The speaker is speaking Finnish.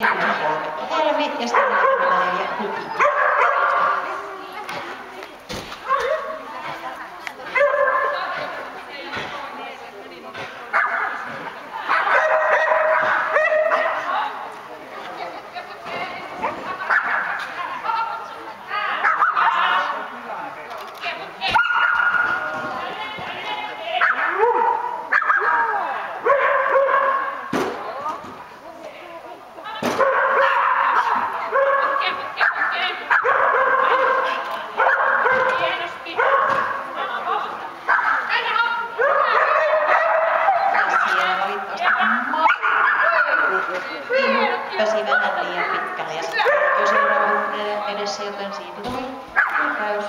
Helmi ja sitten ja. Siellä valitettavasti hyppäsi vähän liian pitkälle ja sitten seuraava edessä, joten siitä tuli hyppäys.